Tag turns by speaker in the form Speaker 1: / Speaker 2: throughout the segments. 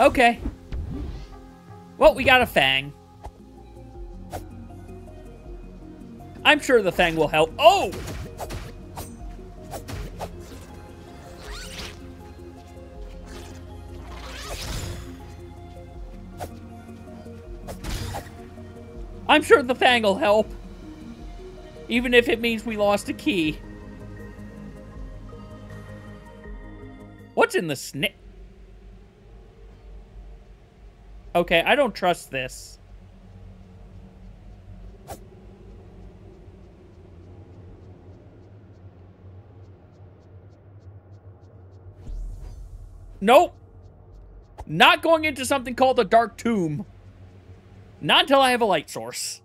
Speaker 1: Okay. Well, we got a fang. I'm sure the fang will help. Oh! I'm sure the fang will help. Even if it means we lost a key. What's in the snake? Okay, I don't trust this. Nope. Not going into something called the Dark Tomb. Not until I have a light source.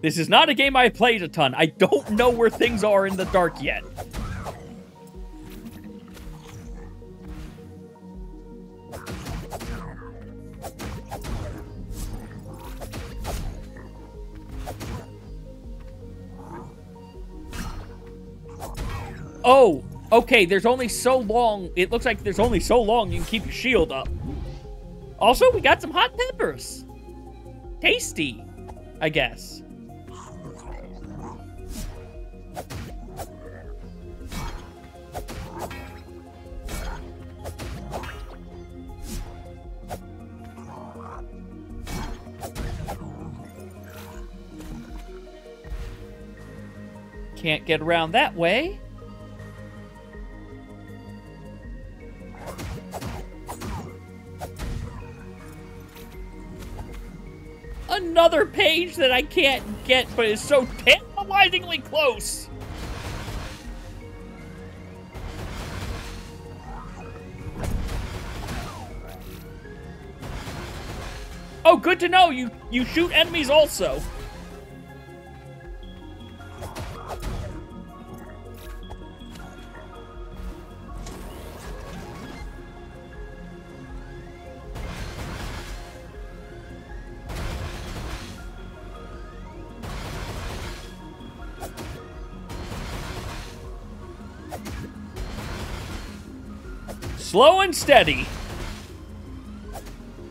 Speaker 1: This is not a game I've played a ton. I don't know where things are in the dark yet. Okay, there's only so long. It looks like there's only so long you can keep your shield up. Also, we got some hot peppers. Tasty, I guess. Can't get around that way. Another page that I can't get, but is so tantalizingly close. Oh, good to know. You you shoot enemies also. Slow and steady.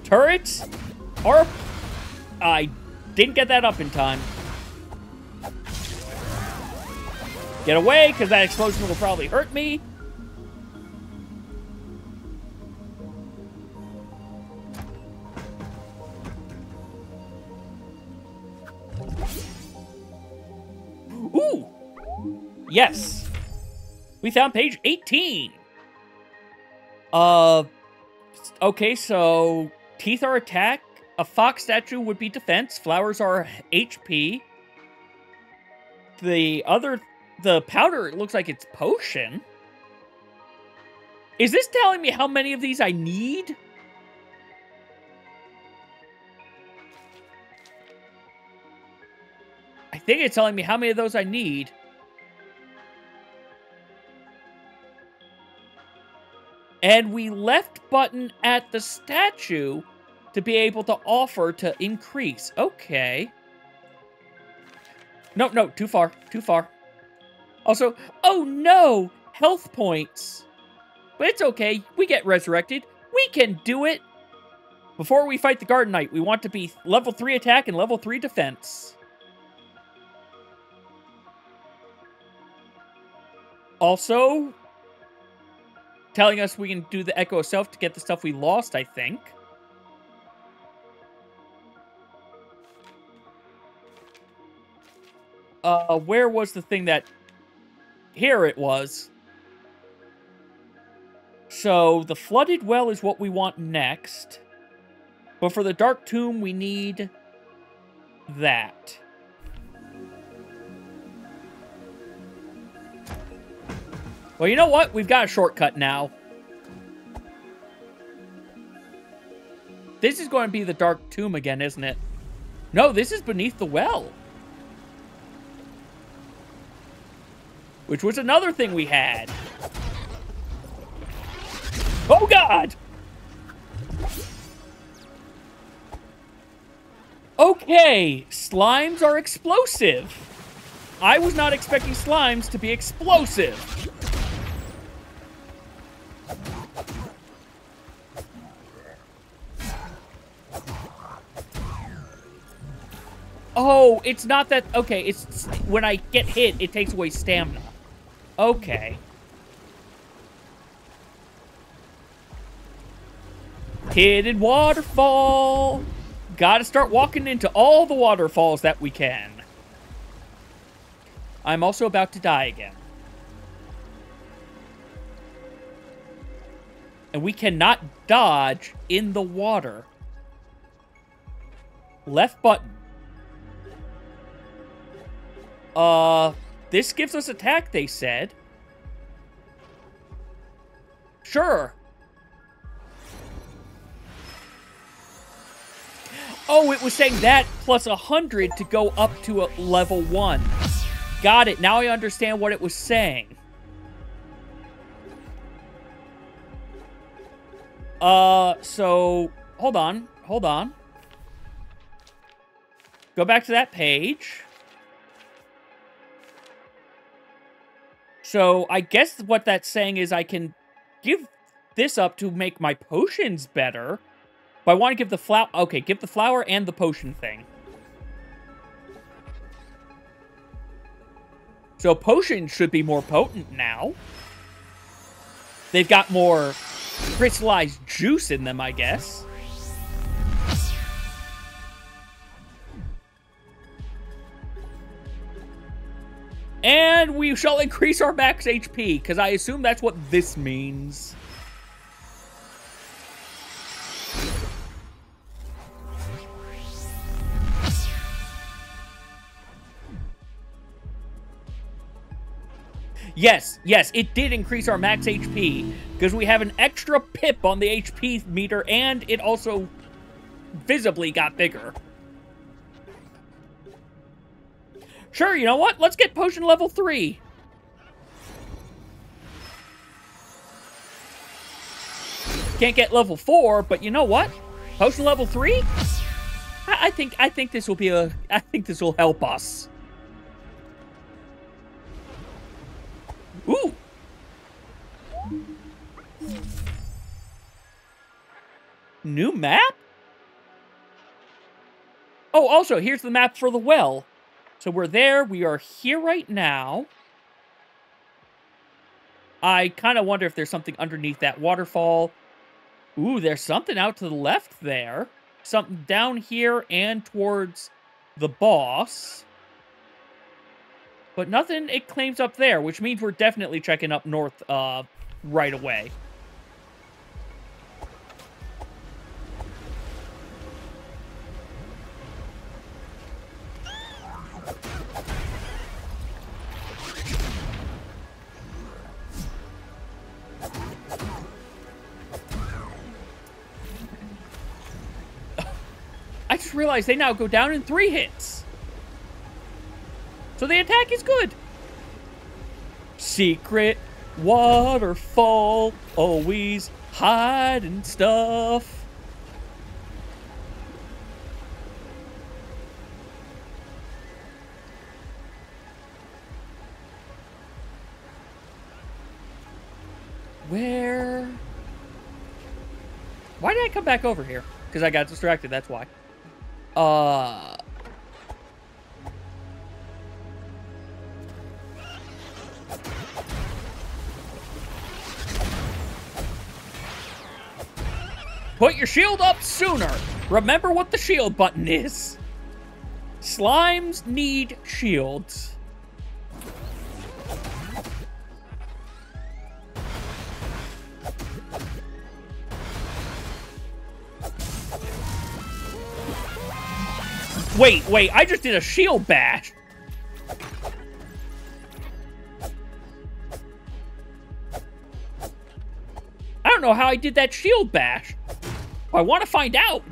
Speaker 1: Turrets are... I didn't get that up in time. Get away, because that explosion will probably hurt me. Ooh! Yes. We found page 18. Uh, okay, so teeth are attack. A fox statue would be defense. Flowers are HP. The other, the powder, it looks like it's potion. Is this telling me how many of these I need? I think it's telling me how many of those I need. And we left button at the statue to be able to offer to increase. Okay. No, no, too far, too far. Also, oh no, health points. But it's okay, we get resurrected. We can do it. Before we fight the Garden Knight, we want to be level 3 attack and level 3 defense. Also, telling us we can do the Echo Self to get the stuff we lost, I think. Uh, where was the thing that... Here it was. So, the Flooded Well is what we want next. But for the Dark Tomb, we need that. Well, you know what? We've got a shortcut now. This is going to be the Dark Tomb again, isn't it? No, this is Beneath the Well. Which was another thing we had. Oh, God! Okay, slimes are explosive. I was not expecting slimes to be explosive. Oh, it's not that... Okay, it's... When I get hit, it takes away stamina. Okay. Hidden waterfall! Gotta start walking into all the waterfalls that we can. I'm also about to die again. And we cannot dodge in the water. Left button. Uh, this gives us attack, they said. Sure. Oh, it was saying that plus 100 to go up to a level 1. Got it. Now I understand what it was saying. Uh, so, hold on. Hold on. Go back to that page. So, I guess what that's saying is I can give this up to make my potions better. But I want to give the flower... Okay, give the flower and the potion thing. So potions should be more potent now. They've got more crystallized juice in them, I guess. And we shall increase our max HP, because I assume that's what this means. Yes, yes, it did increase our max HP because we have an extra pip on the HP meter and it also visibly got bigger. Sure, you know what? Let's get potion level 3. Can't get level 4, but you know what? Potion level 3? I, think I think this will be a I think this will help us. Ooh! New map? Oh, also, here's the map for the well. So we're there. We are here right now. I kind of wonder if there's something underneath that waterfall. Ooh, there's something out to the left there. Something down here and towards the boss. But nothing it claims up there, which means we're definitely checking up north uh, right away. Realized they now go down in three hits. So the attack is good. Secret waterfall, always hiding stuff. Where? Why did I come back over here? Because I got distracted, that's why. Uh... Put your shield up sooner. Remember what the shield button is. Slimes need shields. Wait, wait, I just did a shield bash. I don't know how I did that shield bash. I want to find out.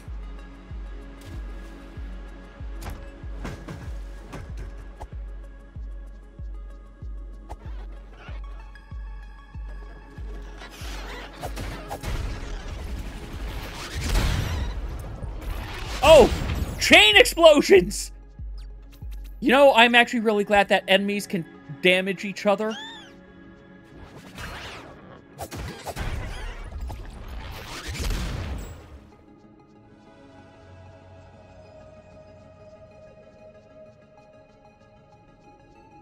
Speaker 1: Chain explosions! You know, I'm actually really glad that enemies can damage each other.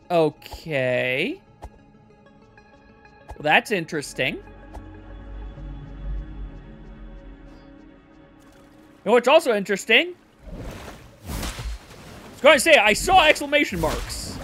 Speaker 1: Okay. Well, that's interesting. You know what's also interesting? Was going to say, I saw exclamation marks.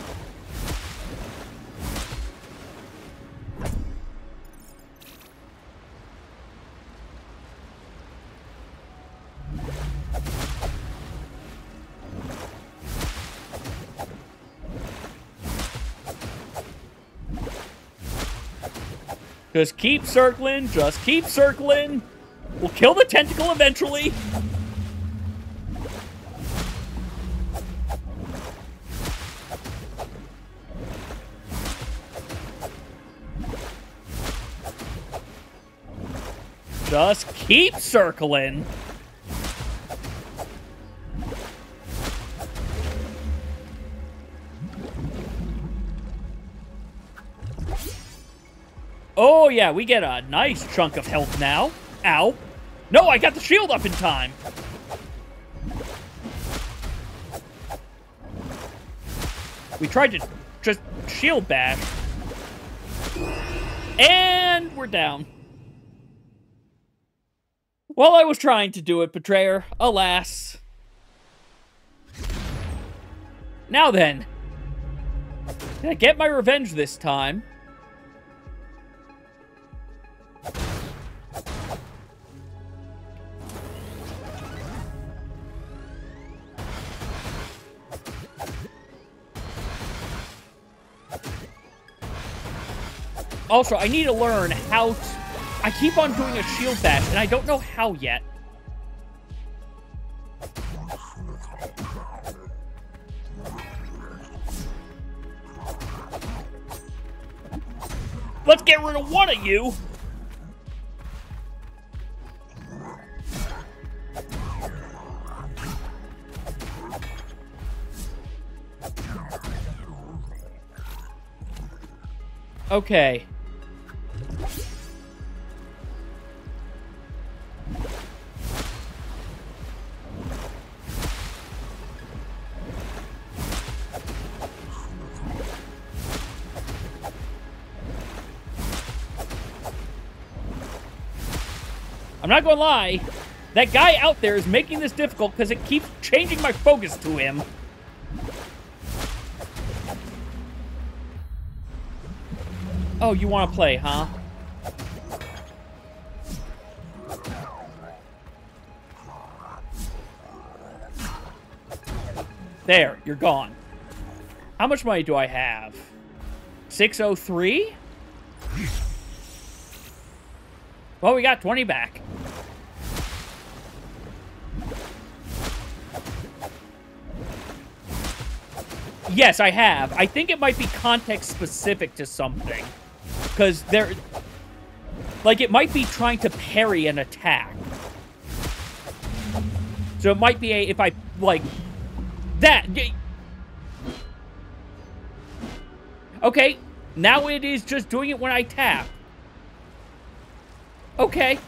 Speaker 1: Just keep circling. Just keep circling. We'll kill the tentacle eventually. Just keep circling. Oh, yeah, we get a nice chunk of health now. Ow. No, I got the shield up in time. We tried to just shield bash. And we're down. Well, I was trying to do it, Betrayer. Alas. Now then. I get my revenge this time? Also, I need to learn how to... I keep on doing a shield bash, and I don't know how yet. Let's get rid of one of you! Okay. I'm not gonna lie, that guy out there is making this difficult because it keeps changing my focus to him. Oh, you want to play, huh? There, you're gone. How much money do I have? 603? Well, we got 20 back. Yes, I have. I think it might be context specific to something. Because they're... Like, it might be trying to parry an attack. So it might be a... If I, like... That... Okay. Now it is just doing it when I tap. Okay.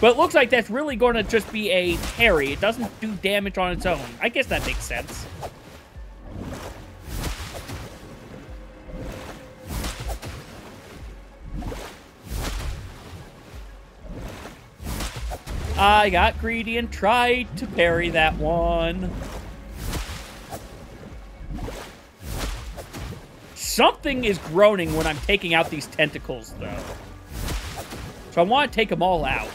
Speaker 1: But it looks like that's really going to just be a parry. It doesn't do damage on its own. I guess that makes sense. I got greedy and tried to parry that one. Something is groaning when I'm taking out these tentacles, though. So I want to take them all out.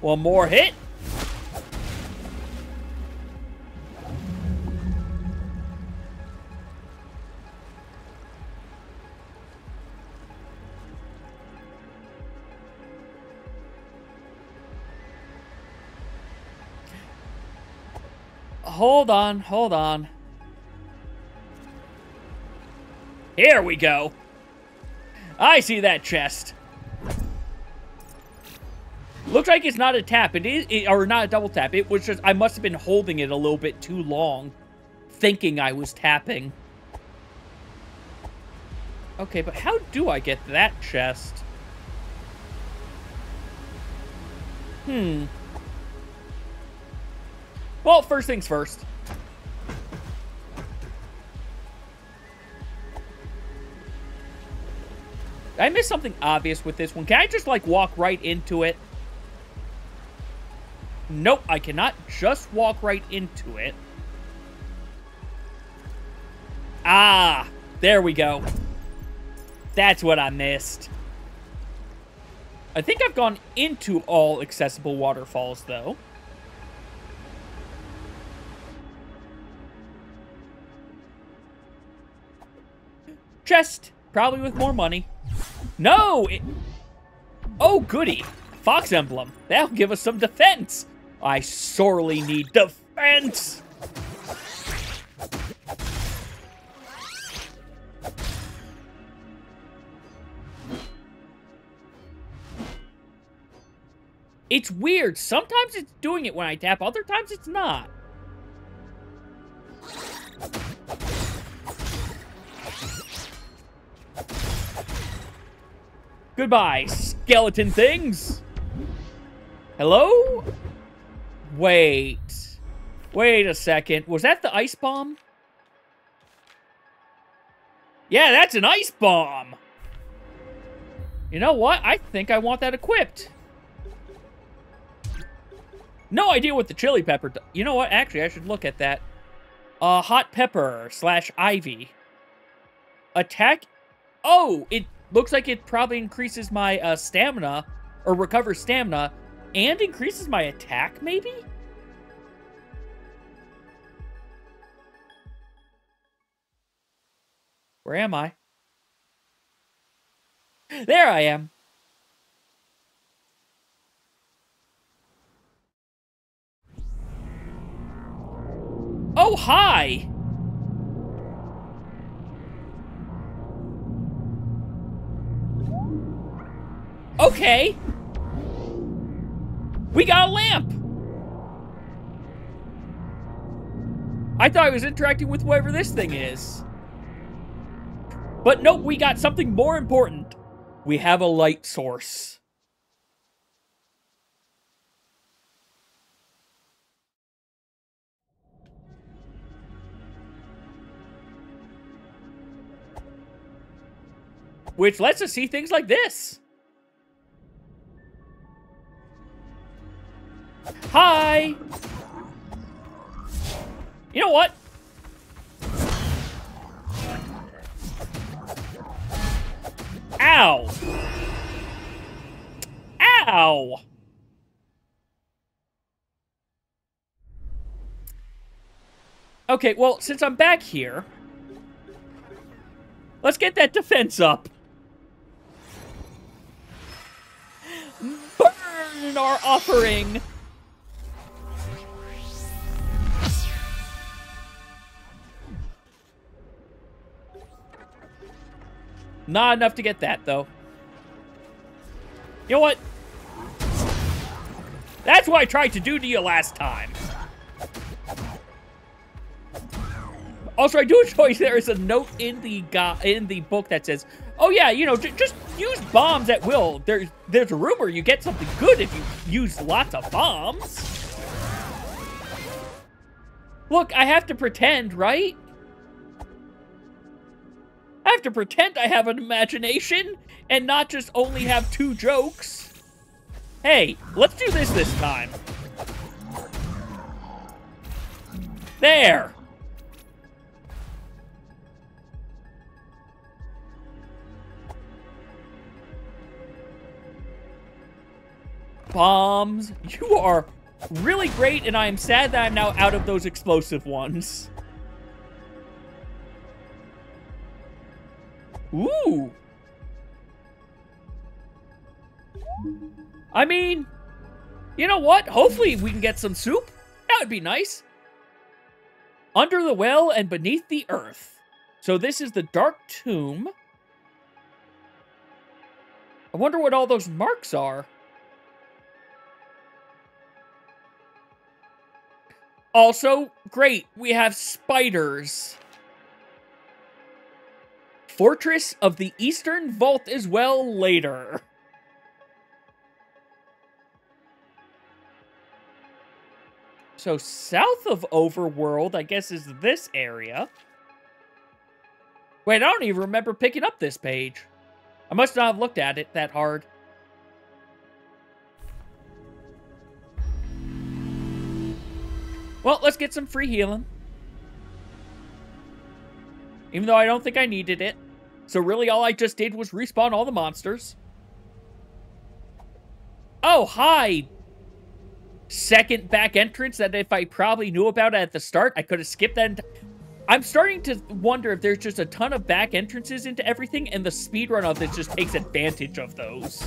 Speaker 1: One more hit. Hold on, hold on. Here we go. I see that chest. Looks like it's not a tap. It is, it, or not a double tap. It was just, I must have been holding it a little bit too long, thinking I was tapping. Okay, but how do I get that chest? Hmm. Well, first things first. I missed something obvious with this one. Can I just, like, walk right into it? Nope, I cannot just walk right into it. Ah, there we go. That's what I missed. I think I've gone into all accessible waterfalls, though. Chest, probably with more money. No! It... Oh, goody. Fox emblem. That'll give us some defense. I sorely need defense. It's weird. Sometimes it's doing it when I tap, other times it's not. Goodbye, skeleton things. Hello? Wait. Wait a second. Was that the ice bomb? Yeah, that's an ice bomb. You know what? I think I want that equipped. No idea what the chili pepper... You know what? Actually, I should look at that. Uh, hot pepper slash ivy. Attack... Oh, it looks like it probably increases my uh, stamina, or recovers stamina, and increases my attack, maybe? Where am I? There I am. Oh, hi! Okay. We got a lamp! I thought I was interacting with whoever this thing is. But nope, we got something more important. We have a light source. which lets us see things like this. Hi! You know what? Ow! Ow! Okay, well, since I'm back here, let's get that defense up. Burn our offering! Not enough to get that, though. You know what? That's what I tried to do to you last time. Also, I do enjoy there is a note in the in the book that says, "Oh yeah, you know, just use bombs at will." There's there's a rumor you get something good if you use lots of bombs. Look, I have to pretend, right? To pretend I have an imagination and not just only have two jokes. Hey, let's do this this time. There. Bombs. You are really great, and I am sad that I'm now out of those explosive ones. Ooh. I mean, you know what? Hopefully we can get some soup. That would be nice. Under the well and beneath the earth. So this is the Dark Tomb. I wonder what all those marks are. Also, great, we have spiders. Fortress of the Eastern Vault as well later. So south of Overworld, I guess, is this area. Wait, I don't even remember picking up this page. I must not have looked at it that hard. Well, let's get some free healing. Even though I don't think I needed it. So really all I just did was respawn all the monsters. Oh, hi! Second back entrance that if I probably knew about at the start, I could have skipped that. I'm starting to wonder if there's just a ton of back entrances into everything, and the speedrun of this just takes advantage of those.